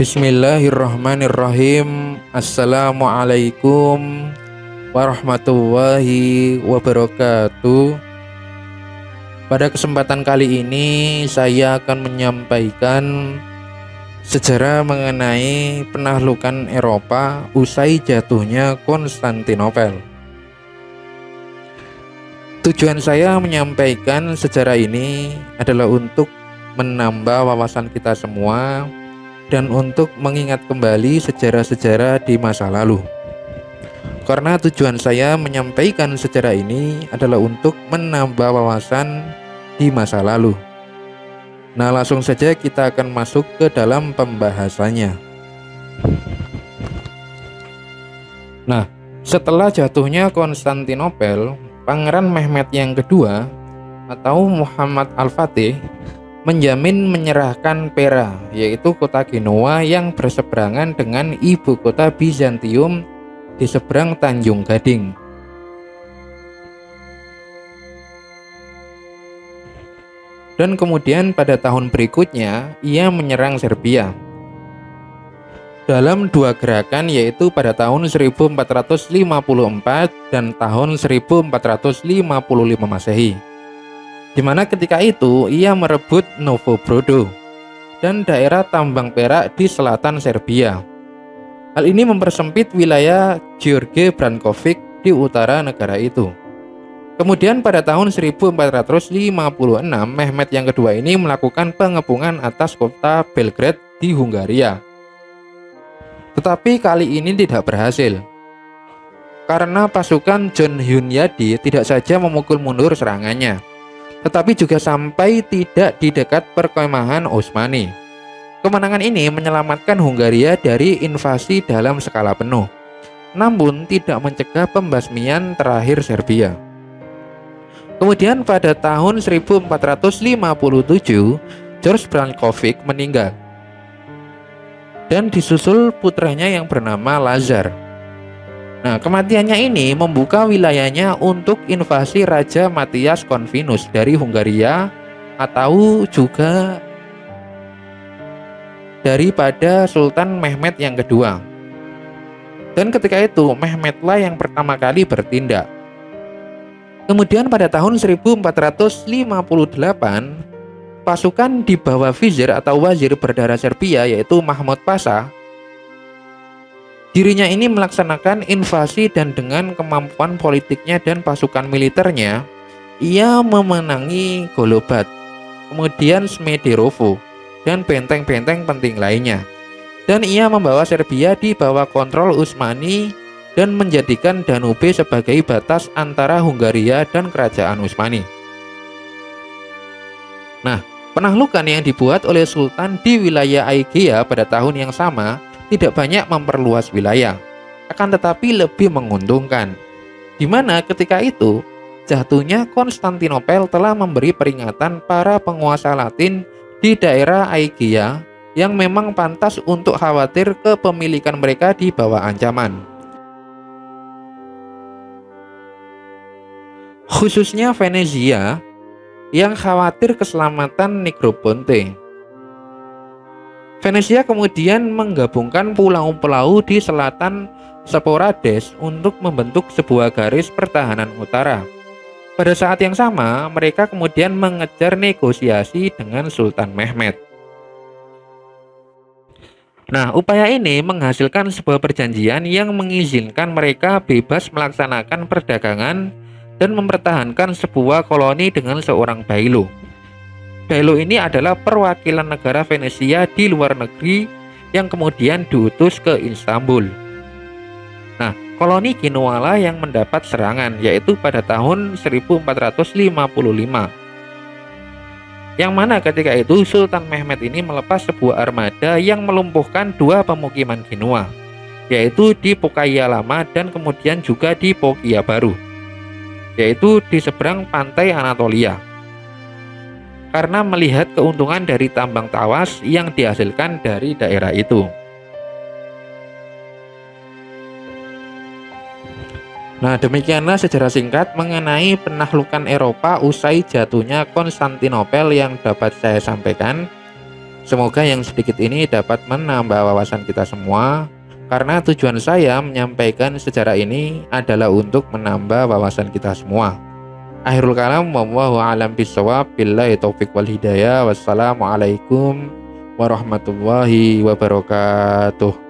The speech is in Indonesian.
Bismillahirrahmanirrahim. Assalamualaikum warahmatullahi wabarakatuh. Pada kesempatan kali ini saya akan menyampaikan sejarah mengenai penaklukan Eropa usai jatuhnya Konstantinopel. Tujuan saya menyampaikan sejarah ini adalah untuk menambah wawasan kita semua dan untuk mengingat kembali sejarah-sejarah di masa lalu. Karena tujuan saya menyampaikan sejarah ini adalah untuk menambah wawasan di masa lalu. Nah, langsung saja kita akan masuk ke dalam pembahasannya. Nah, setelah jatuhnya Konstantinopel, Pangeran Mehmet yang kedua atau Muhammad Al-Fatih menjamin menyerahkan Pera, yaitu kota Genoa yang berseberangan dengan ibu kota Bizantium di seberang Tanjung Gading. Dan kemudian pada tahun berikutnya ia menyerang Serbia. Dalam dua gerakan yaitu pada tahun 1454 dan tahun 1455 Masehi di mana ketika itu ia merebut Novo Brodo dan daerah tambang perak di selatan Serbia. Hal ini mempersempit wilayah George Brankovic di utara negara itu. Kemudian pada tahun 1456, Mehmet yang kedua ini melakukan pengepungan atas kota Belgrade di Hungaria. Tetapi kali ini tidak berhasil. Karena pasukan John Hunyadi tidak saja memukul mundur serangannya, tetapi juga sampai tidak di dekat perkemahan Utsmani. Kemenangan ini menyelamatkan Hungaria dari invasi dalam skala penuh, namun tidak mencegah pembasmian terakhir Serbia. Kemudian pada tahun 1457, George Brankovic meninggal dan disusul putranya yang bernama Lazar. Nah, kematiannya ini membuka wilayahnya untuk invasi Raja Matias Konvinus dari Hungaria atau juga daripada Sultan Mehmet yang kedua. Dan ketika itu Mehmetlah yang pertama kali bertindak. Kemudian pada tahun 1458 pasukan di bawah vizir atau wazir berdarah Serbia yaitu Mahmud Pasha Dirinya ini melaksanakan invasi dan dengan kemampuan politiknya dan pasukan militernya, ia memenangi Golobat, kemudian Smederevo, dan benteng-benteng penting lainnya. Dan ia membawa Serbia di bawah kontrol Utsmani dan menjadikan Danube sebagai batas antara Hungaria dan kerajaan Utsmani. Nah, penaklukan yang dibuat oleh Sultan di wilayah Aegea pada tahun yang sama tidak banyak memperluas wilayah, akan tetapi lebih menguntungkan. Di mana ketika itu jatuhnya Konstantinopel telah memberi peringatan para penguasa Latin di daerah Aegea yang memang pantas untuk khawatir kepemilikan mereka di bawah ancaman. Khususnya Venezia yang khawatir keselamatan Negroponte Venesia kemudian menggabungkan pulau-pulau di selatan Sporades untuk membentuk sebuah garis pertahanan utara. Pada saat yang sama, mereka kemudian mengejar negosiasi dengan Sultan Mehmet. Nah, upaya ini menghasilkan sebuah perjanjian yang mengizinkan mereka bebas melaksanakan perdagangan dan mempertahankan sebuah koloni dengan seorang bailo. Bailo ini adalah perwakilan negara Venesia di luar negeri yang kemudian diutus ke Istanbul. Nah, koloni Genoa yang mendapat serangan yaitu pada tahun 1455. Yang mana ketika itu Sultan Mehmet ini melepas sebuah armada yang melumpuhkan dua pemukiman Genoa, yaitu di Pokaia Lama dan kemudian juga di Pokia Baru, yaitu di seberang pantai Anatolia karena melihat keuntungan dari tambang tawas yang dihasilkan dari daerah itu. Nah, demikianlah sejarah singkat mengenai penaklukan Eropa usai jatuhnya Konstantinopel yang dapat saya sampaikan. Semoga yang sedikit ini dapat menambah wawasan kita semua karena tujuan saya menyampaikan sejarah ini adalah untuk menambah wawasan kita semua. Akhirul kalam wallahu alam bisawab billahi taufik wal hidayah wassalamualaikum warahmatullahi wabarakatuh.